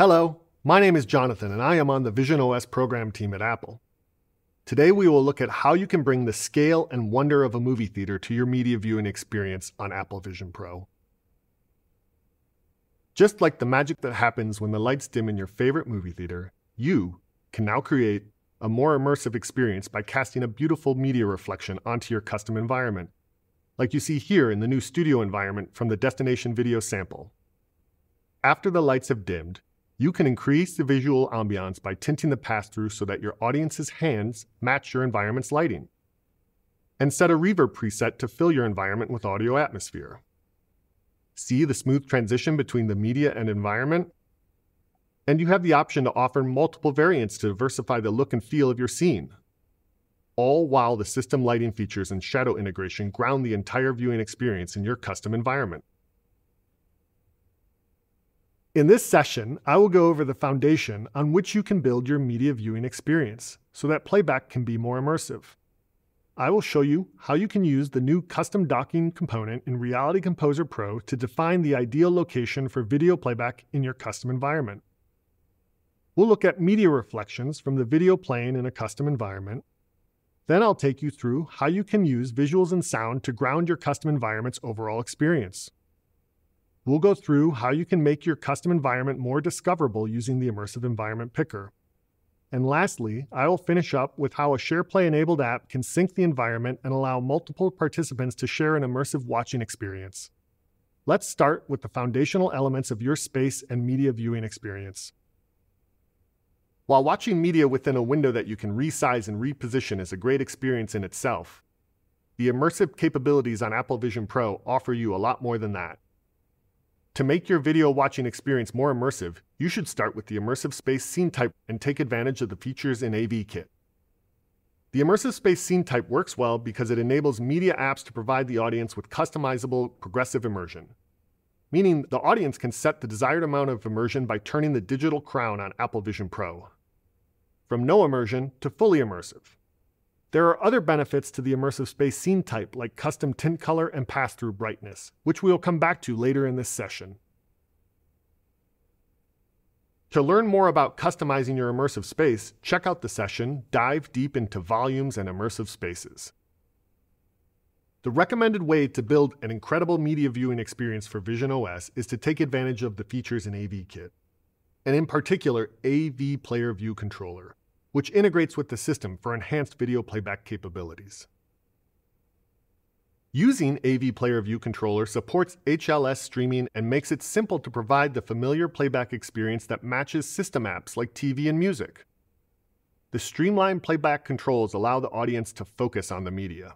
Hello, my name is Jonathan and I am on the Vision OS program team at Apple. Today we will look at how you can bring the scale and wonder of a movie theater to your media viewing experience on Apple Vision Pro. Just like the magic that happens when the lights dim in your favorite movie theater, you can now create a more immersive experience by casting a beautiful media reflection onto your custom environment, like you see here in the new studio environment from the Destination Video sample. After the lights have dimmed, you can increase the visual ambiance by tinting the pass-through so that your audience's hands match your environment's lighting. And set a reverb preset to fill your environment with audio atmosphere. See the smooth transition between the media and environment? And you have the option to offer multiple variants to diversify the look and feel of your scene. All while the system lighting features and shadow integration ground the entire viewing experience in your custom environment. In this session, I will go over the foundation on which you can build your media viewing experience so that playback can be more immersive. I will show you how you can use the new custom docking component in Reality Composer Pro to define the ideal location for video playback in your custom environment. We'll look at media reflections from the video playing in a custom environment. Then I'll take you through how you can use visuals and sound to ground your custom environment's overall experience. We'll go through how you can make your custom environment more discoverable using the Immersive Environment Picker. And lastly, I will finish up with how a SharePlay enabled app can sync the environment and allow multiple participants to share an immersive watching experience. Let's start with the foundational elements of your space and media viewing experience. While watching media within a window that you can resize and reposition is a great experience in itself, the immersive capabilities on Apple Vision Pro offer you a lot more than that. To make your video watching experience more immersive, you should start with the Immersive Space Scene Type and take advantage of the features in AV Kit. The Immersive Space Scene Type works well because it enables media apps to provide the audience with customizable progressive immersion, meaning the audience can set the desired amount of immersion by turning the digital crown on Apple Vision Pro. From no immersion to fully immersive. There are other benefits to the immersive space scene type like custom tint color and pass-through brightness, which we will come back to later in this session. To learn more about customizing your immersive space, check out the session Dive Deep into Volumes and Immersive Spaces. The recommended way to build an incredible media viewing experience for Vision OS is to take advantage of the features in AV Kit, and in particular AV Player View Controller which integrates with the system for enhanced video playback capabilities. Using AV Player View Controller supports HLS streaming and makes it simple to provide the familiar playback experience that matches system apps like TV and music. The streamlined playback controls allow the audience to focus on the media.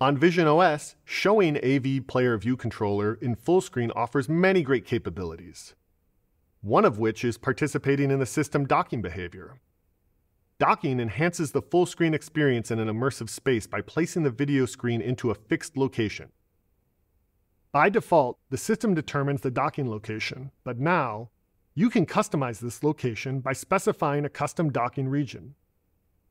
On Vision OS, showing AV Player View Controller in full screen offers many great capabilities, one of which is participating in the system docking behavior. Docking enhances the full screen experience in an immersive space by placing the video screen into a fixed location. By default, the system determines the docking location, but now, you can customize this location by specifying a custom docking region.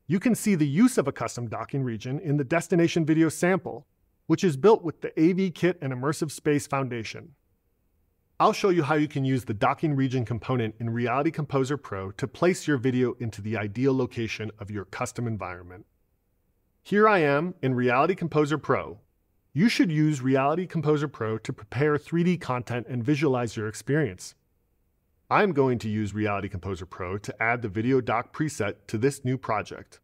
You can see the use of a custom docking region in the Destination Video sample, which is built with the AV Kit and Immersive Space Foundation. I'll show you how you can use the docking region component in Reality Composer Pro to place your video into the ideal location of your custom environment. Here I am in Reality Composer Pro. You should use Reality Composer Pro to prepare 3D content and visualize your experience. I'm going to use Reality Composer Pro to add the Video Dock preset to this new project.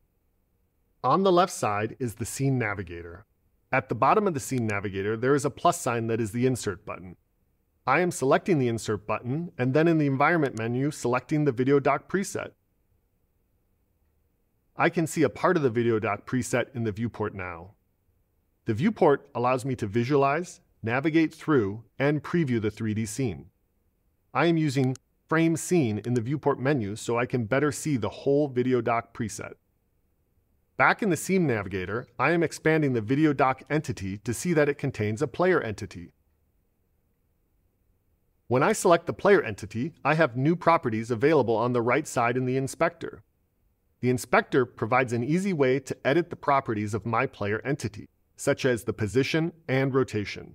On the left side is the Scene Navigator. At the bottom of the Scene Navigator, there is a plus sign that is the Insert button. I am selecting the Insert button and then in the Environment menu selecting the Video Dock preset. I can see a part of the Video Dock preset in the viewport now. The viewport allows me to visualize, navigate through, and preview the 3D scene. I am using Frame Scene in the viewport menu so I can better see the whole Video Dock preset. Back in the Scene Navigator, I am expanding the Video Dock entity to see that it contains a player entity. When I select the player entity, I have new properties available on the right side in the inspector. The inspector provides an easy way to edit the properties of my player entity, such as the position and rotation.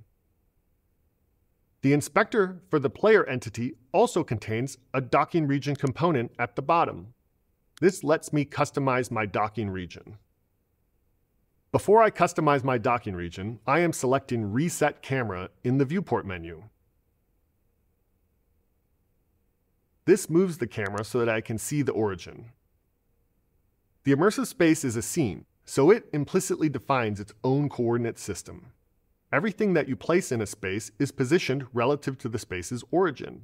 The inspector for the player entity also contains a docking region component at the bottom. This lets me customize my docking region. Before I customize my docking region, I am selecting Reset Camera in the Viewport menu. This moves the camera so that I can see the origin. The immersive space is a scene, so it implicitly defines its own coordinate system. Everything that you place in a space is positioned relative to the space's origin.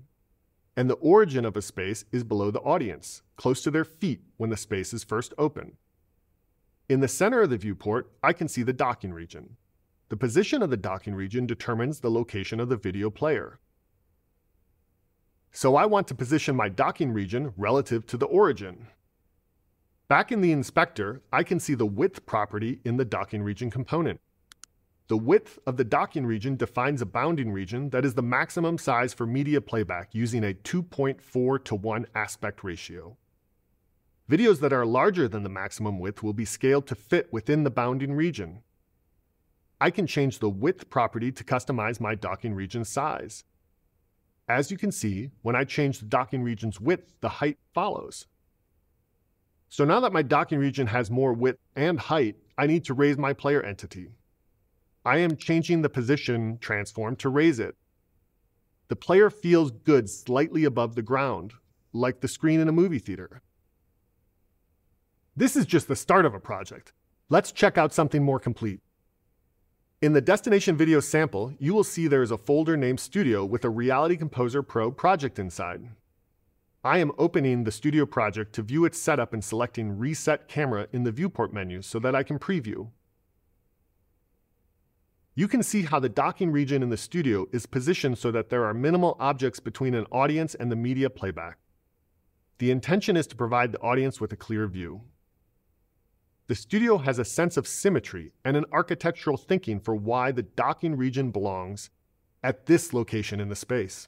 And the origin of a space is below the audience, close to their feet when the space is first open. In the center of the viewport, I can see the docking region. The position of the docking region determines the location of the video player. So I want to position my docking region relative to the origin. Back in the inspector, I can see the width property in the docking region component. The width of the docking region defines a bounding region that is the maximum size for media playback using a 2.4 to 1 aspect ratio. Videos that are larger than the maximum width will be scaled to fit within the bounding region. I can change the width property to customize my docking region size. As you can see, when I change the docking region's width, the height follows. So now that my docking region has more width and height, I need to raise my player entity. I am changing the position transform to raise it. The player feels good slightly above the ground, like the screen in a movie theater. This is just the start of a project. Let's check out something more complete. In the destination video sample, you will see there is a folder named Studio with a Reality Composer Pro project inside. I am opening the Studio project to view its setup and selecting Reset Camera in the Viewport menu so that I can preview. You can see how the docking region in the studio is positioned so that there are minimal objects between an audience and the media playback. The intention is to provide the audience with a clear view. The studio has a sense of symmetry and an architectural thinking for why the docking region belongs at this location in the space.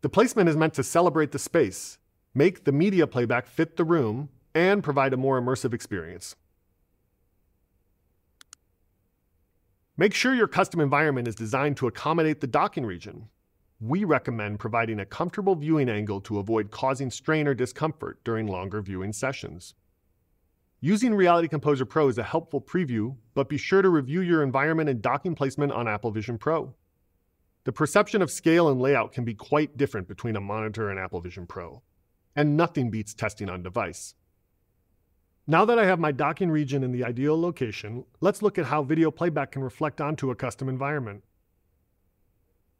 The placement is meant to celebrate the space, make the media playback fit the room, and provide a more immersive experience. Make sure your custom environment is designed to accommodate the docking region. We recommend providing a comfortable viewing angle to avoid causing strain or discomfort during longer viewing sessions. Using Reality Composer Pro is a helpful preview, but be sure to review your environment and docking placement on Apple Vision Pro. The perception of scale and layout can be quite different between a monitor and Apple Vision Pro, and nothing beats testing on device. Now that I have my docking region in the ideal location, let's look at how video playback can reflect onto a custom environment.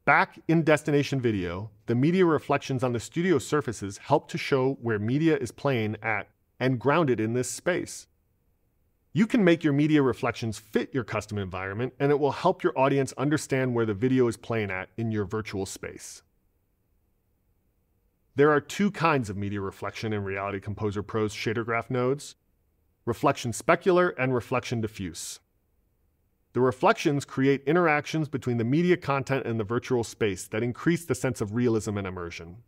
Back in Destination Video, the media reflections on the studio surfaces help to show where media is playing at and grounded in this space. You can make your media reflections fit your custom environment, and it will help your audience understand where the video is playing at in your virtual space. There are two kinds of media reflection in Reality Composer Pro's shader graph nodes reflection specular, and reflection diffuse. The reflections create interactions between the media content and the virtual space that increase the sense of realism and immersion.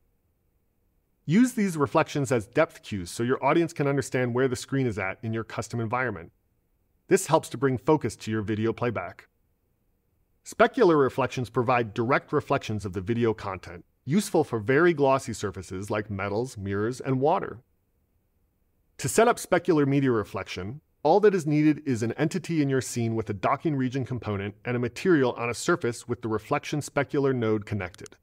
Use these reflections as depth cues so your audience can understand where the screen is at in your custom environment. This helps to bring focus to your video playback. Specular reflections provide direct reflections of the video content, useful for very glossy surfaces like metals, mirrors, and water. To set up specular media reflection, all that is needed is an entity in your scene with a docking region component and a material on a surface with the reflection specular node connected.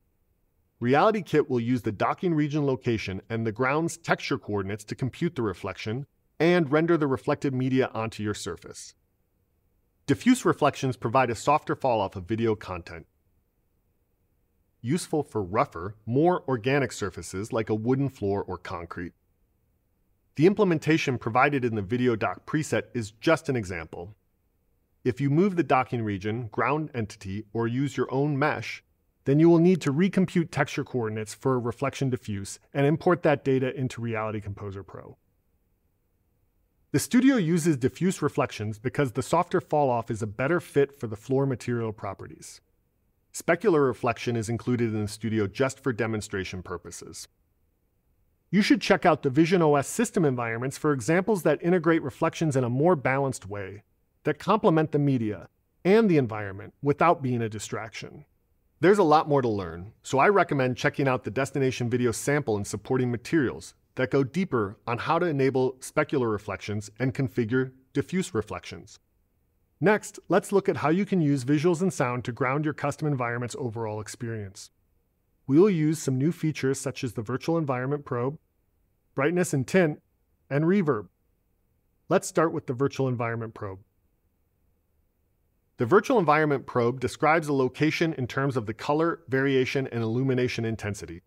Reality Kit will use the docking region location and the ground's texture coordinates to compute the reflection and render the reflected media onto your surface. Diffuse reflections provide a softer falloff of video content, useful for rougher, more organic surfaces like a wooden floor or concrete. The implementation provided in the video dock preset is just an example. If you move the docking region, ground entity, or use your own mesh, then you will need to recompute texture coordinates for reflection diffuse and import that data into Reality Composer Pro. The studio uses diffuse reflections because the softer falloff is a better fit for the floor material properties. Specular reflection is included in the studio just for demonstration purposes. You should check out the Vision OS system environments for examples that integrate reflections in a more balanced way, that complement the media and the environment without being a distraction. There's a lot more to learn, so I recommend checking out the destination video sample and supporting materials that go deeper on how to enable specular reflections and configure diffuse reflections. Next, let's look at how you can use visuals and sound to ground your custom environment's overall experience. We will use some new features such as the Virtual Environment Probe, Brightness and Tint, and Reverb. Let's start with the Virtual Environment Probe. The Virtual Environment Probe describes a location in terms of the color, variation, and illumination intensity.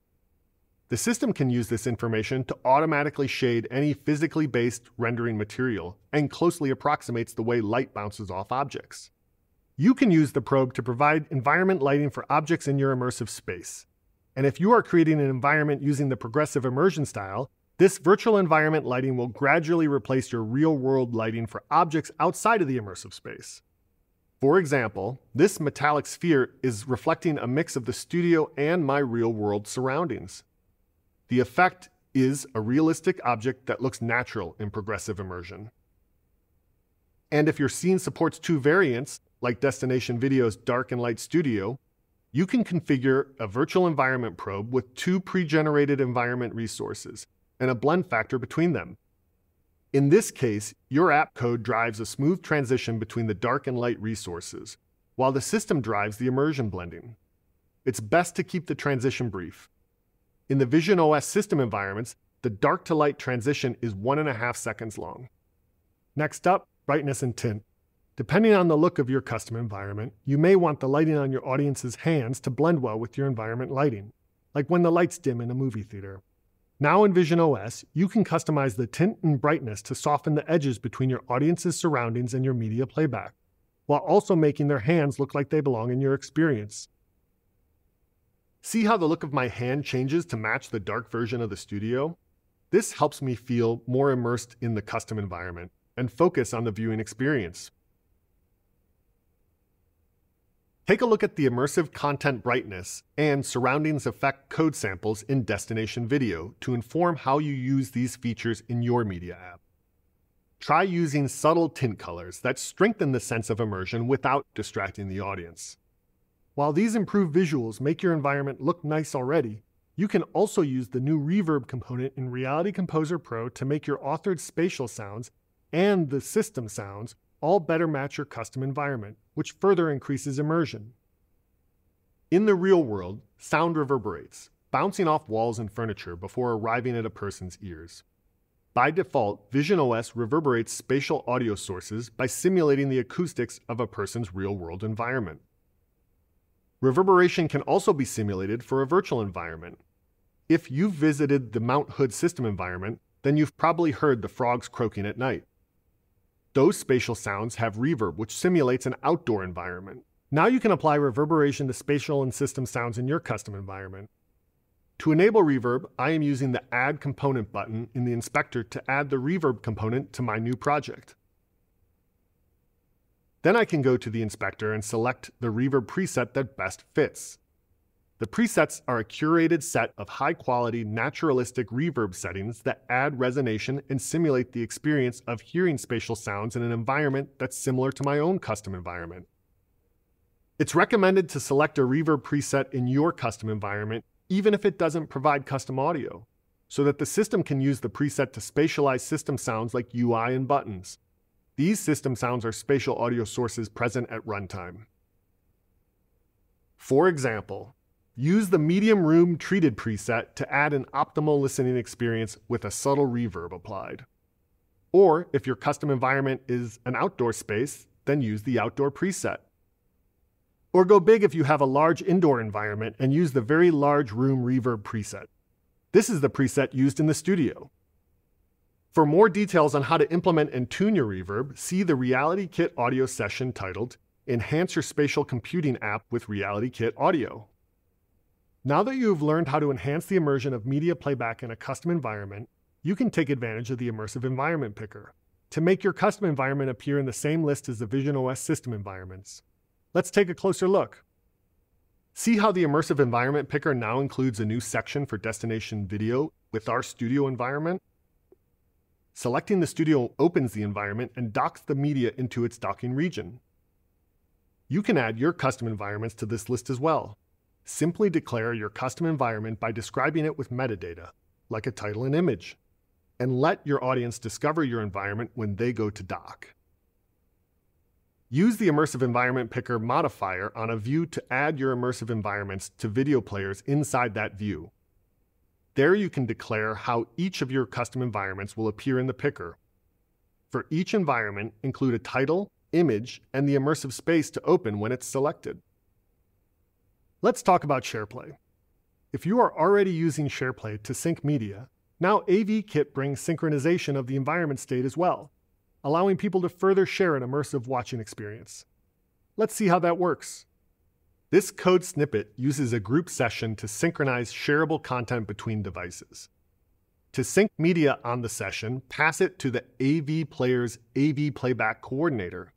The system can use this information to automatically shade any physically based rendering material and closely approximates the way light bounces off objects. You can use the probe to provide environment lighting for objects in your immersive space. And if you are creating an environment using the progressive immersion style, this virtual environment lighting will gradually replace your real world lighting for objects outside of the immersive space. For example, this metallic sphere is reflecting a mix of the studio and my real world surroundings. The effect is a realistic object that looks natural in progressive immersion. And if your scene supports two variants, like Destination Video's Dark and Light Studio, you can configure a virtual environment probe with two pre-generated environment resources and a blend factor between them. In this case, your app code drives a smooth transition between the dark and light resources, while the system drives the immersion blending. It's best to keep the transition brief. In the Vision OS system environments, the dark to light transition is one and a half seconds long. Next up, brightness and tint. Depending on the look of your custom environment, you may want the lighting on your audience's hands to blend well with your environment lighting, like when the lights dim in a movie theater. Now in Vision OS, you can customize the tint and brightness to soften the edges between your audience's surroundings and your media playback, while also making their hands look like they belong in your experience. See how the look of my hand changes to match the dark version of the studio? This helps me feel more immersed in the custom environment and focus on the viewing experience. Take a look at the immersive content brightness and surroundings effect code samples in Destination Video to inform how you use these features in your media app. Try using subtle tint colors that strengthen the sense of immersion without distracting the audience. While these improved visuals make your environment look nice already, you can also use the new Reverb component in Reality Composer Pro to make your authored spatial sounds and the system sounds all better match your custom environment, which further increases immersion. In the real world, sound reverberates, bouncing off walls and furniture before arriving at a person's ears. By default, Vision OS reverberates spatial audio sources by simulating the acoustics of a person's real world environment. Reverberation can also be simulated for a virtual environment. If you've visited the Mount Hood system environment, then you've probably heard the frogs croaking at night. Those spatial sounds have reverb, which simulates an outdoor environment. Now you can apply reverberation to spatial and system sounds in your custom environment. To enable reverb, I am using the Add Component button in the inspector to add the reverb component to my new project. Then I can go to the inspector and select the reverb preset that best fits. The presets are a curated set of high quality naturalistic reverb settings that add resonation and simulate the experience of hearing spatial sounds in an environment that's similar to my own custom environment. It's recommended to select a reverb preset in your custom environment even if it doesn't provide custom audio, so that the system can use the preset to spatialize system sounds like UI and buttons. These system sounds are spatial audio sources present at runtime. For example, use the medium room treated preset to add an optimal listening experience with a subtle reverb applied. Or if your custom environment is an outdoor space, then use the outdoor preset. Or go big if you have a large indoor environment and use the very large room reverb preset. This is the preset used in the studio. For more details on how to implement and tune your reverb, see the Reality Kit audio session titled Enhance Your Spatial Computing App with Reality Kit Audio. Now that you have learned how to enhance the immersion of media playback in a custom environment, you can take advantage of the Immersive Environment Picker to make your custom environment appear in the same list as the Vision OS system environments. Let's take a closer look. See how the Immersive Environment Picker now includes a new section for destination video with our studio environment? Selecting the studio opens the environment and docks the media into its docking region. You can add your custom environments to this list as well. Simply declare your custom environment by describing it with metadata, like a title and image, and let your audience discover your environment when they go to dock. Use the Immersive Environment Picker modifier on a view to add your immersive environments to video players inside that view. There you can declare how each of your custom environments will appear in the picker. For each environment, include a title, image, and the immersive space to open when it's selected. Let's talk about SharePlay. If you are already using SharePlay to sync media, now AVKit brings synchronization of the environment state as well allowing people to further share an immersive watching experience. Let's see how that works. This code snippet uses a group session to synchronize shareable content between devices. To sync media on the session, pass it to the AV player's AV playback coordinator.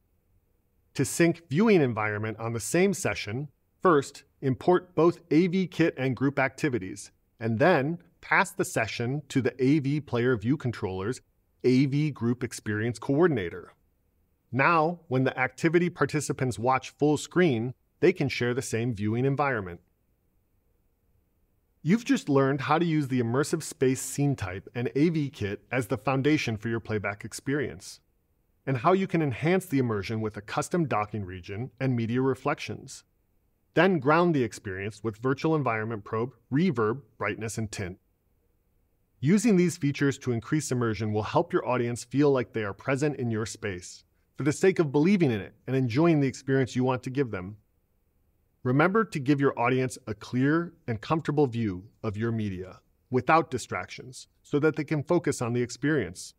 To sync viewing environment on the same session, first import both AVKit and group activities, and then pass the session to the AV player view controller's AV Group Experience Coordinator. Now, when the activity participants watch full screen, they can share the same viewing environment. You've just learned how to use the Immersive Space Scene Type and AV Kit as the foundation for your playback experience, and how you can enhance the immersion with a custom docking region and media reflections. Then ground the experience with Virtual Environment Probe, Reverb, Brightness, and Tint. Using these features to increase immersion will help your audience feel like they are present in your space, for the sake of believing in it and enjoying the experience you want to give them. Remember to give your audience a clear and comfortable view of your media without distractions so that they can focus on the experience.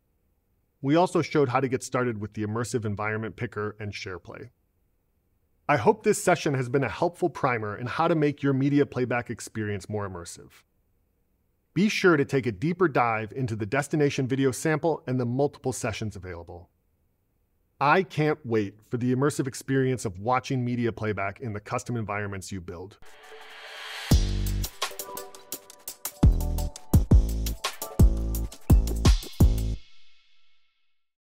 We also showed how to get started with the Immersive Environment Picker and SharePlay. I hope this session has been a helpful primer in how to make your media playback experience more immersive be sure to take a deeper dive into the destination video sample and the multiple sessions available. I can't wait for the immersive experience of watching media playback in the custom environments you build.